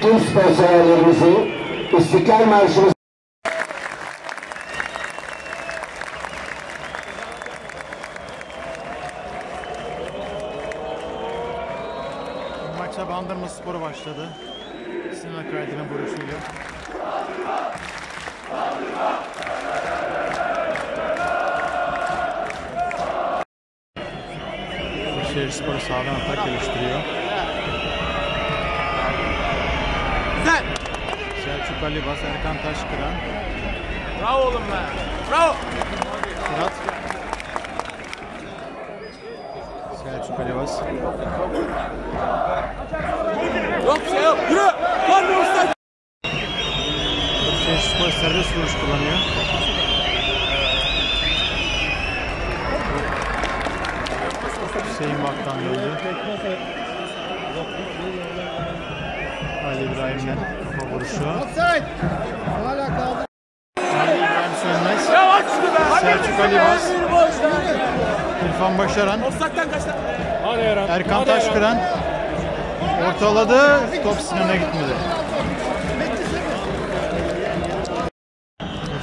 tüm spor severlerimizi İstiklal Marşımız Maça Bandırma Sporu başladı. Sinan Akaydın'ın vuruşuyla. Şehir Sporu sağdan atak geliştiriyor. Güzel. Selçuk Ali Bas, Erkan Taşkıran, Bravo oğlum be. Bravo. Fırat. Selçuk Ali Bas. Yok şey yok. Yürü. Var mı usta? Şehir Spor serbest vuruş kullanıyor. Hüseyin Baktan döndü. Ali İbrahim'den vuruşu. Ali İbrahim Sönmez. Selçuk Ali ver. İrfan Başaran. Erkan Taşkıran. Ortaladı. Top Sinan'a gitmedi.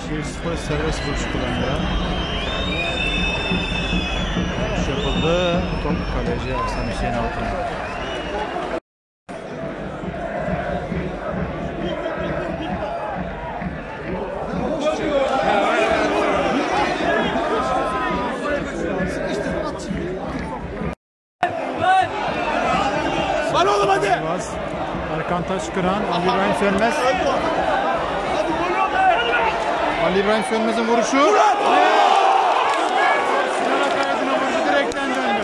Şehir Spor serbest vuruş kullanıyor. Vuruş yapıldı. Top kaleci Hasan Hüseyin Altın. Lan oğlum hadi. Bas. Erkan Taşkıran. Ali İbrahim Sönmez. Ali İbrahim Sönmez'in vuruşu. Sinan Akaydın'ın vuruşu direkten döndü.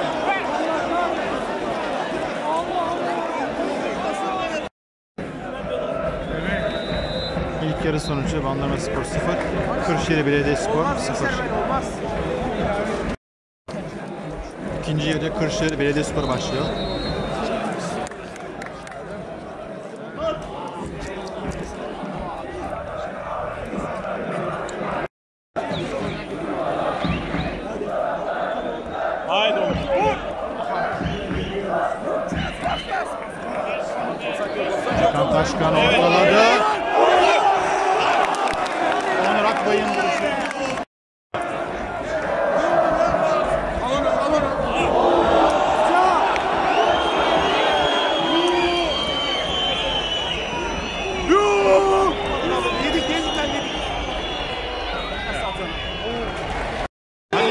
İlk yarı sonucu Bandırma Spor 0, Kırşehir Belediyespor 0. İkinci yarıda Kırşehir Belediyespor başlıyor. Erkan Taşkan ortaladı. Onur Akbay'ın vuruşu.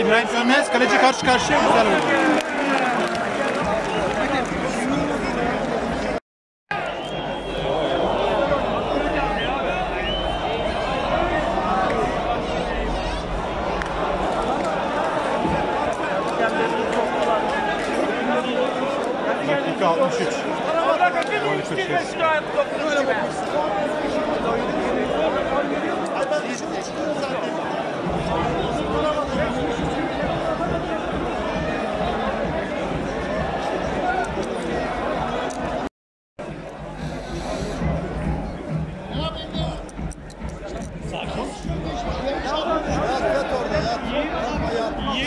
İbrahim Sönmez kaleci karşı karşıya güzel vurdu.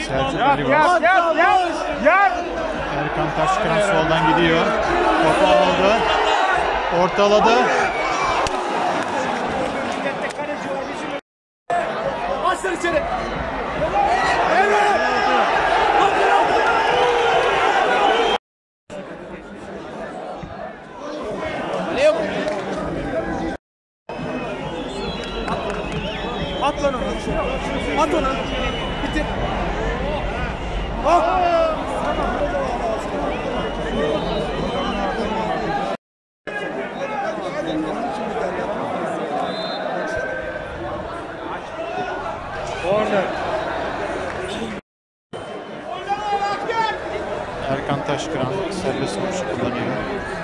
Selçuk Ali var. Yap yap yap. Erkan Taşkıran soldan gidiyor. Topu aldı. Ortaladı. Açlar içeri. At lan onu. At onu. Bitir. Erkan Taşkıran serbest vuruşu kullanıyor.